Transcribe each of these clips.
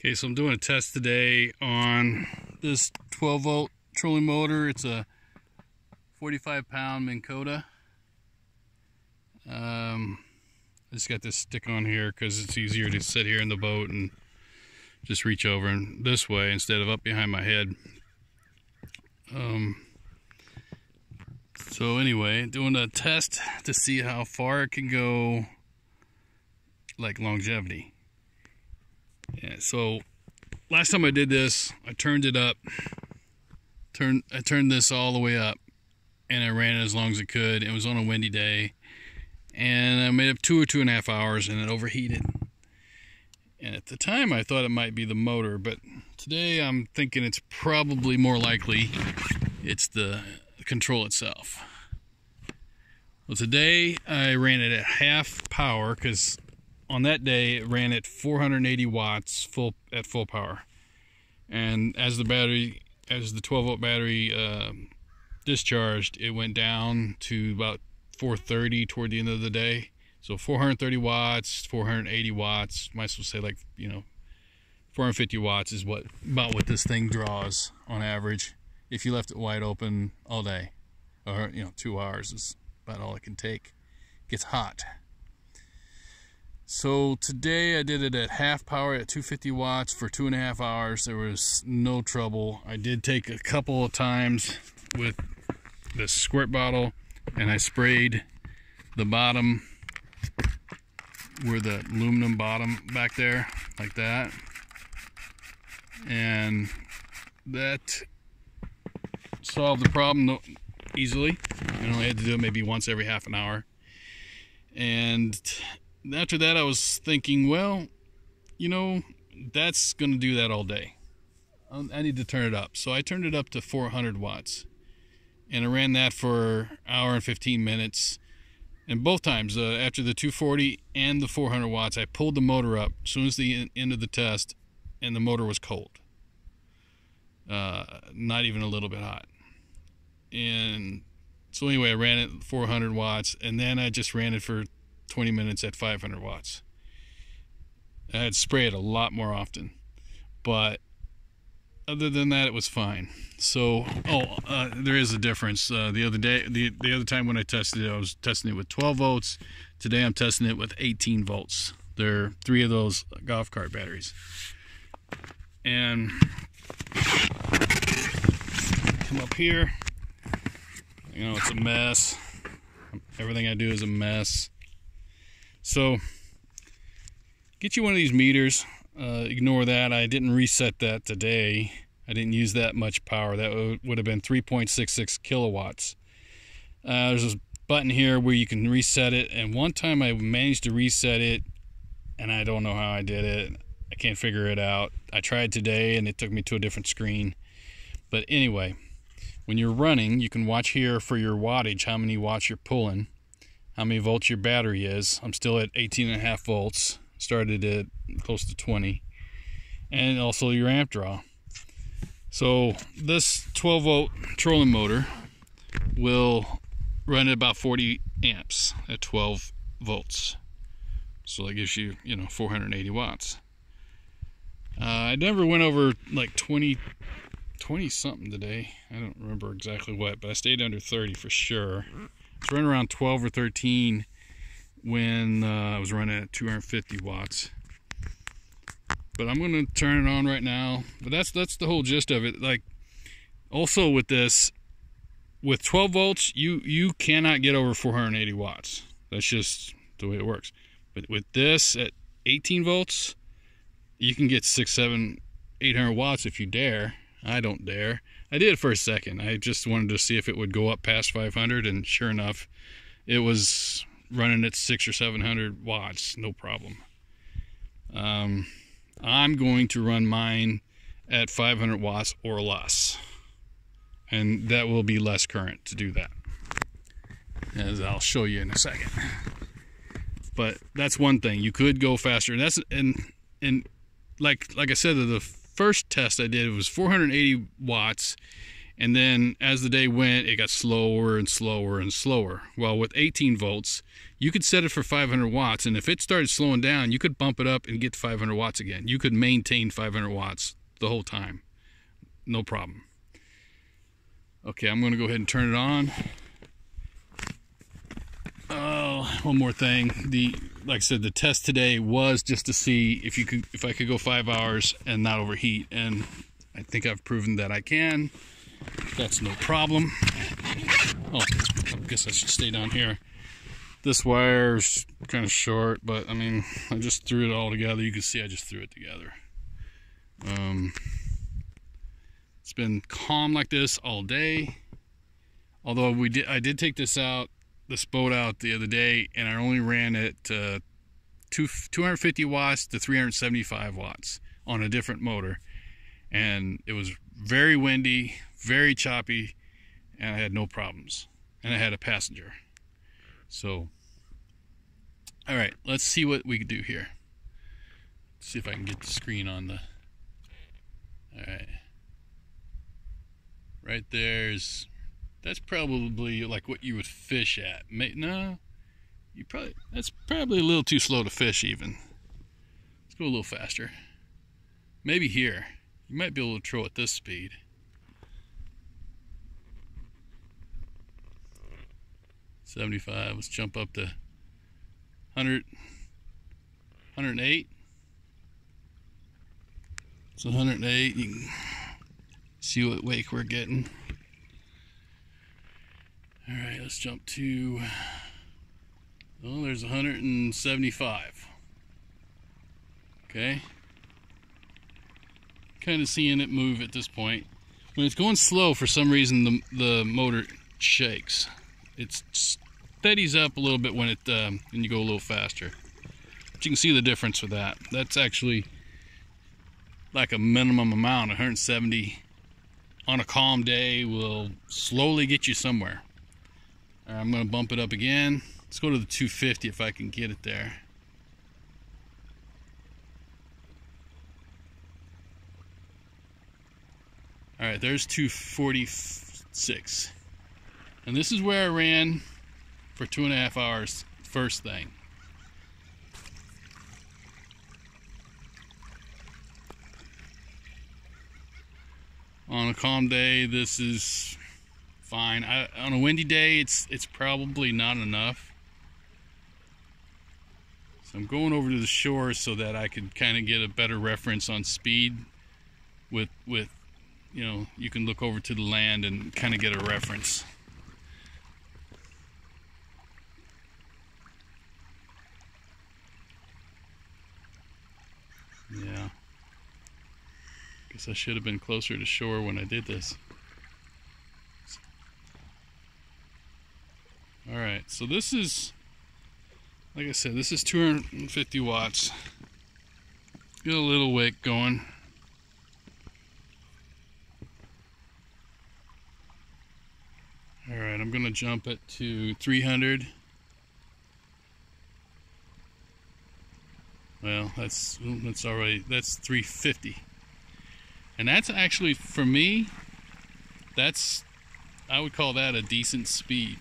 Okay, so I'm doing a test today on this 12 volt trolling motor. It's a 45 pound Minn Kota. Um, I just got this stick on here because it's easier to sit here in the boat and just reach over and this way instead of up behind my head. Um, so anyway, doing a test to see how far it can go, like longevity. Yeah, so last time I did this, I turned it up. Turned I turned this all the way up and I ran it as long as it could. It was on a windy day. And I made up two or two and a half hours and it overheated. And at the time I thought it might be the motor, but today I'm thinking it's probably more likely it's the control itself. Well, today I ran it at half power because on that day it ran at 480 watts full at full power. And as the battery as the 12 volt battery uh, discharged it went down to about 430 toward the end of the day. So 430 watts 480 watts might as well say like you know 450 watts is what about what this thing draws on average if you left it wide open all day. Or you know two hours is about all it can take. It gets hot so today I did it at half power at 250 watts for two and a half hours. There was no trouble. I did take a couple of times with the squirt bottle and I sprayed the bottom where the aluminum bottom back there like that. And that solved the problem easily. I only had to do it maybe once every half an hour. And after that, I was thinking, well, you know, that's going to do that all day. I need to turn it up. So I turned it up to 400 watts. And I ran that for an hour and 15 minutes. And both times, uh, after the 240 and the 400 watts, I pulled the motor up as soon as the end of the test, and the motor was cold. Uh, not even a little bit hot. And so anyway, I ran it 400 watts, and then I just ran it for 20 minutes at 500 watts. I'd spray it a lot more often, but other than that, it was fine. So, oh, uh, there is a difference. Uh, the other day, the the other time when I tested it, I was testing it with 12 volts. Today, I'm testing it with 18 volts. There are three of those golf cart batteries, and come up here. You know, it's a mess. Everything I do is a mess. So get you one of these meters. Uh, ignore that. I didn't reset that today. I didn't use that much power. That would have been 3.66 kilowatts. Uh, there's a button here where you can reset it. And one time I managed to reset it, and I don't know how I did it. I can't figure it out. I tried today, and it took me to a different screen. But anyway, when you're running, you can watch here for your wattage, how many watts you're pulling how many volts your battery is. I'm still at 18 and a half volts. Started at close to 20. And also your amp draw. So this 12 volt trolling motor will run at about 40 amps at 12 volts. So that gives you, you know, 480 watts. Uh, I never went over like 20, 20 something today. I don't remember exactly what, but I stayed under 30 for sure. It's running around 12 or 13 when uh, I was running at 250 watts. But I'm going to turn it on right now. But that's that's the whole gist of it. Like also with this, with 12 volts, you you cannot get over 480 watts. That's just the way it works. But with this at 18 volts, you can get six, seven, 800 watts if you dare. I don't dare. I did for a second. I just wanted to see if it would go up past 500, and sure enough, it was running at six or 700 watts, no problem. Um, I'm going to run mine at 500 watts or less, and that will be less current to do that, as I'll show you in a second. But that's one thing. You could go faster, and that's and and like like I said, the first test I did was 480 watts and then as the day went it got slower and slower and slower well with 18 volts you could set it for 500 watts, and if it started slowing down, you could bump it up and get 500 watts again. You could maintain 500 watts the whole time, no problem. Okay, I'm going to go ahead and turn it on. Oh, one more thing. The like I said, the test today was just to see if you could, if I could go five hours and not overheat, and I think I've proven that I can. That's no problem. Oh, I guess I should stay down here. This wire's kind of short, but I mean, I just threw it all together. You can see I just threw it together. Um, it's been calm like this all day. Although we did, I did take this out this boat out the other day and I only ran it uh, two, 250 watts to 375 watts on a different motor. And it was very windy very choppy and I had no problems. And I had a passenger. So all right let's see what we can do here. Let's see if I can get the screen on the all right right there's that's probably like what you would fish at. No, you probably that's probably a little too slow to fish even. Let's go a little faster. Maybe here. You might be able to troll at this speed. Seventy-five. Let's jump up to 100, 108. So 108. You can see what wake we're getting. All right, let's jump to, oh, there's 175. Okay. Kind of seeing it move at this point. When it's going slow, for some reason, the, the motor shakes. It steadies up a little bit when it um, when you go a little faster. But you can see the difference with that. That's actually like a minimum amount, 170 on a calm day will slowly get you somewhere. I'm going to bump it up again. Let's go to the 250 if I can get it there. All right, there's 246. And this is where I ran for two and a half hours, first thing. On a calm day, this is fine. I, on a windy day, it's it's probably not enough. So I'm going over to the shore so that I could kind of get a better reference on speed. With with, you know, you can look over to the land and kind of get a reference. Yeah. Guess I should have been closer to shore when I did this. All right, so this is, like I said, this is 250 watts. Get a little wick going. All right, I'm gonna jump it to 300. Well, that's that's already that's 350, and that's actually for me. That's I would call that a decent speed.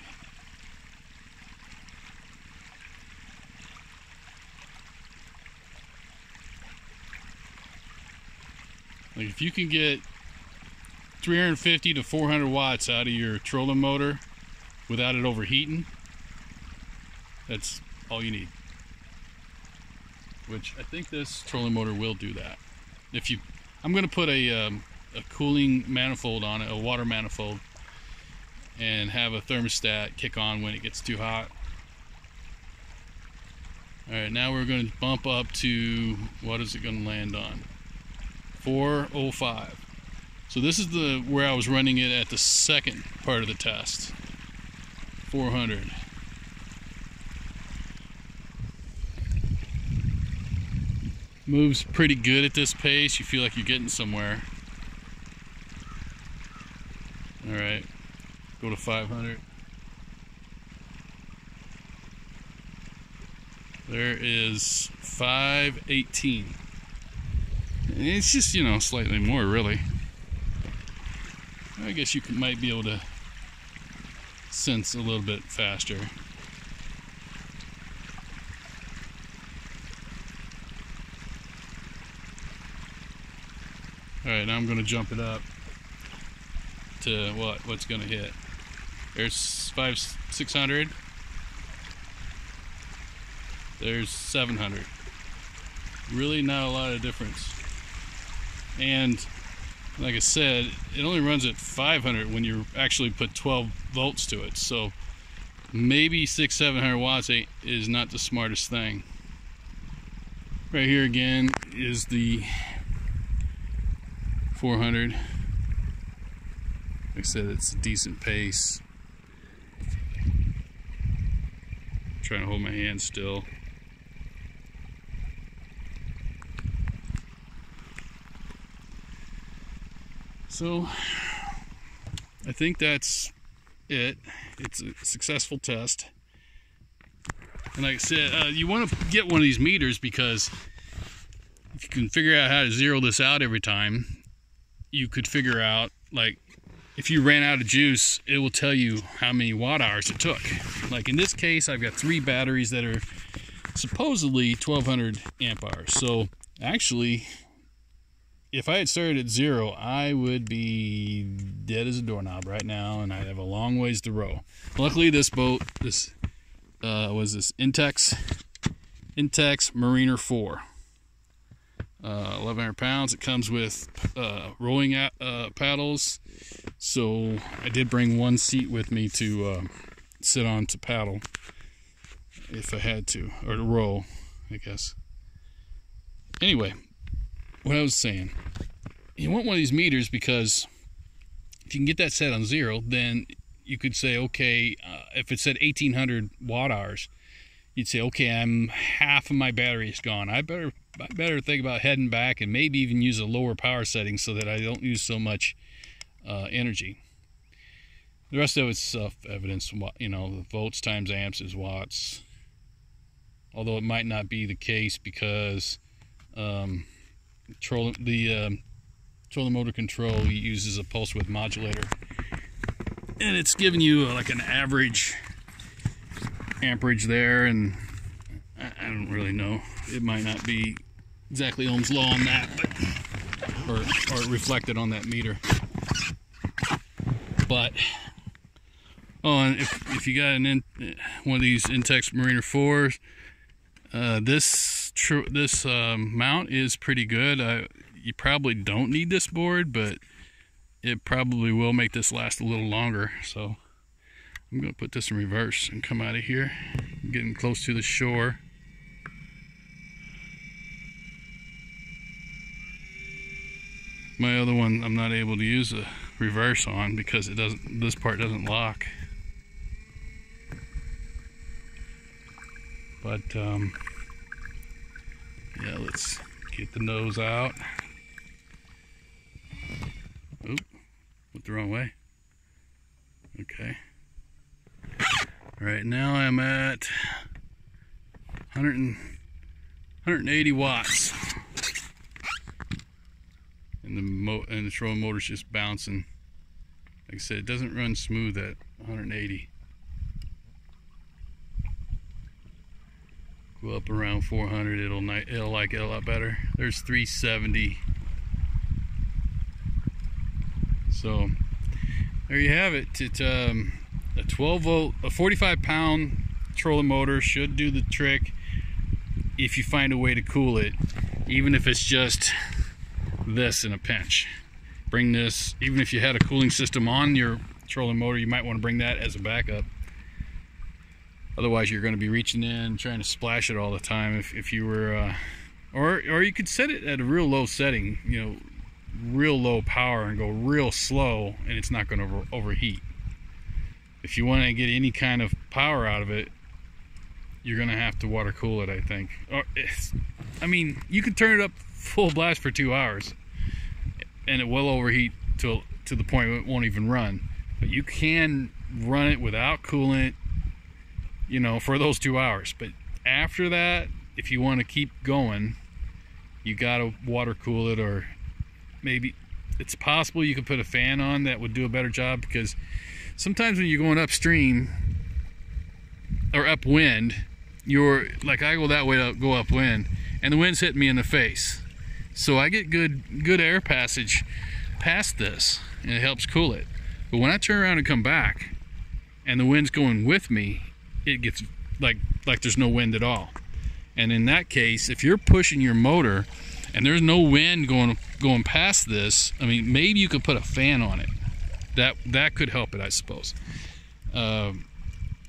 Like if you can get 350 to 400 watts out of your trolling motor without it overheating, that's all you need. Which I think this trolling motor will do that. If you, I'm going to put a, um, a cooling manifold on it, a water manifold, and have a thermostat kick on when it gets too hot. All right, now we're going to bump up to, what is it going to land on? 405. So this is the where I was running it at the second part of the test. 400. Moves pretty good at this pace. You feel like you're getting somewhere. All right, go to 500. There is 518. It's just, you know, slightly more really. I guess you could, might be able to sense a little bit faster. All right, now I'm gonna jump it up to what? What's gonna hit? There's five, 600. There's 700. Really not a lot of difference. And like I said, it only runs at 500 when you actually put 12 volts to it. So maybe six, 700 watts is not the smartest thing. Right here again is the 400. Like I said, it's a decent pace. I'm trying to hold my hand still. So I think that's it. It's a successful test. And like I said, uh, you want to get one of these meters because if you can figure out how to zero this out every time, you could figure out like if you ran out of juice, it will tell you how many watt hours it took. Like in this case, I've got three batteries that are supposedly 1200 amp hours. So actually, if I had started at zero, I would be dead as a doorknob right now, and I'd have a long ways to row. Luckily, this boat, this uh, was this Intex, Intex Mariner 4. Uh, 1100 pounds. It comes with uh, rowing at, uh, paddles. So I did bring one seat with me to uh, sit on to paddle if I had to, or to row, I guess. Anyway, what I was saying, you want one of these meters because if you can get that set on zero, then you could say, okay, uh, if it said 1800 watt hours, you'd say, okay, I'm half of my battery is gone. I better I better think about heading back and maybe even use a lower power setting so that I don't use so much uh, energy. The rest of it's self-evidence. You know, the volts times amps is watts. Although it might not be the case because um, Troll, the um, trolling motor control uses a pulse width modulator. And it's giving you uh, like an average amperage there and I, I, don't really know. It might not be exactly Ohm's law on that but or, or reflected on that meter. But oh and if, if you got an in, one of these Intex Mariner 4s uh, this this um, mount is pretty good. I, you probably don't need this board, but it probably will make this last a little longer. So I'm going to put this in reverse and come out of here. I'm getting close to the shore. My other one I'm not able to use a reverse on because it doesn't this part doesn't lock. But um, yeah, let's get the nose out. Oop, went the wrong way. Okay. All right, now I'm at 100 and, 180 watts. And the mo and the trolling motor's just bouncing. Like I said, it doesn't run smooth at 180. Go up around 400 it'll it'll like it a lot better. There's 370 so there you have it. It's um, a 12 volt a 45 pound trolling motor should do the trick if you find a way to cool it even if it's just this in a pinch. Bring this even if you had a cooling system on your trolling motor you might want to bring that as a backup Otherwise, you're going to be reaching in, trying to splash it all the time. If, if you were, uh, or or you could set it at a real low setting, you know, real low power and go real slow, and it's not going to over, overheat. If you want to get any kind of power out of it, you're going to have to water cool it. I think. Or, I mean, you can turn it up full blast for two hours, and it will overheat to to the point it won't even run. But you can run it without coolant you know, for those two hours. But after that, if you want to keep going, you got to water cool it or maybe it's possible you could put a fan on that would do a better job because sometimes when you're going upstream or upwind, you're like I go that way, go upwind, and the wind's hitting me in the face. So I get good good air passage past this and it helps cool it. But when I turn around and come back and the wind's going with me, it gets like like there's no wind at all. And in that case, if you're pushing your motor and there's no wind going going past this, I mean, maybe you could put a fan on it. That that could help it, I suppose. Um,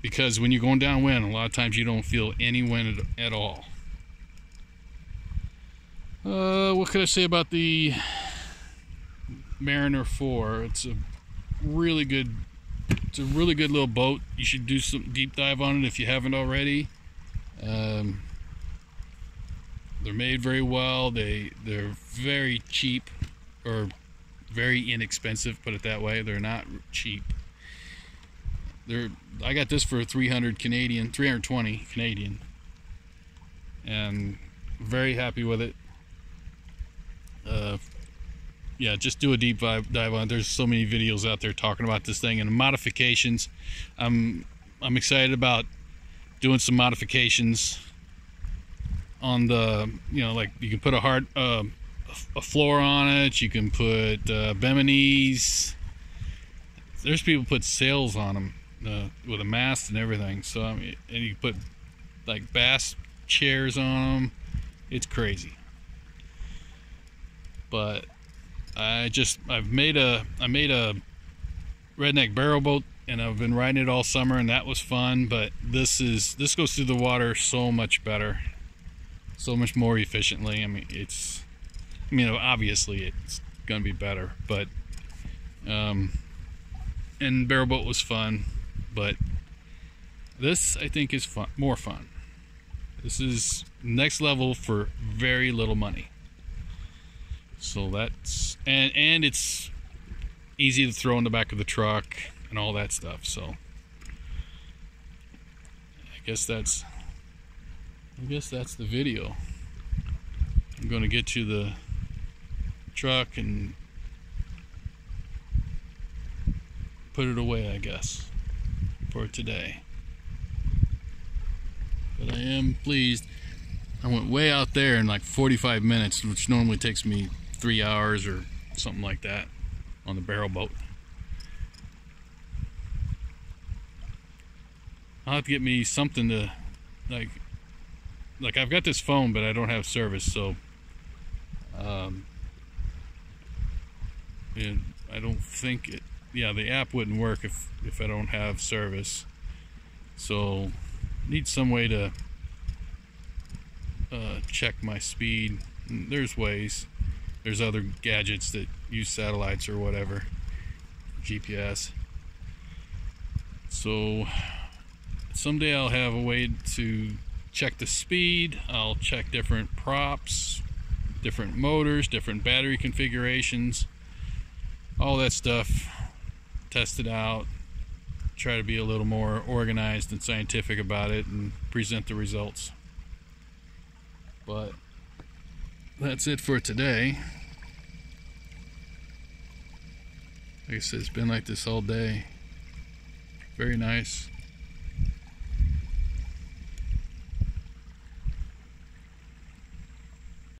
because when you're going downwind, a lot of times you don't feel any wind at, at all. Uh, what could I say about the Mariner 4? It's a really good it's a really good little boat. You should do some deep dive on it if you haven't already. Um, they're made very well. They they're very cheap or very inexpensive, put it that way. They're not cheap. They're I got this for 300 Canadian, 320 Canadian. And very happy with it. Uh, yeah, just do a deep dive, dive on. It. There's so many videos out there talking about this thing and modifications. I'm I'm excited about doing some modifications on the you know like you can put a hard uh, a floor on it. You can put uh, Bimini's. There's people put sails on them uh, with a mast and everything. So I mean, and you can put like bass chairs on them. It's crazy. But I just I've made a I made a redneck barrel boat and I've been riding it all summer and that was fun. But this is this goes through the water so much better, so much more efficiently. I mean it's I mean obviously it's gonna be better, but um, and barrel boat was fun but this I think is fun, more fun. This is next level for very little money. So that's and and it's easy to throw in the back of the truck and all that stuff. So I guess that's I guess that's the video. I'm going to get to the truck and put it away, I guess for today. But I am pleased. I went way out there in like 45 minutes, which normally takes me three hours or something like that on the barrel boat. I'll have to get me something to like like I've got this phone but I don't have service so um and I don't think it yeah, the app wouldn't work if, if I don't have service. So, need some way to uh, check my speed. There's ways. There's other gadgets that use satellites or whatever. GPS. So, someday I'll have a way to check the speed. I'll check different props, different motors, different battery configurations, all that stuff test it out, try to be a little more organized and scientific about it, and present the results. But that's it for today. Like I said, it's been like this all day. Very nice.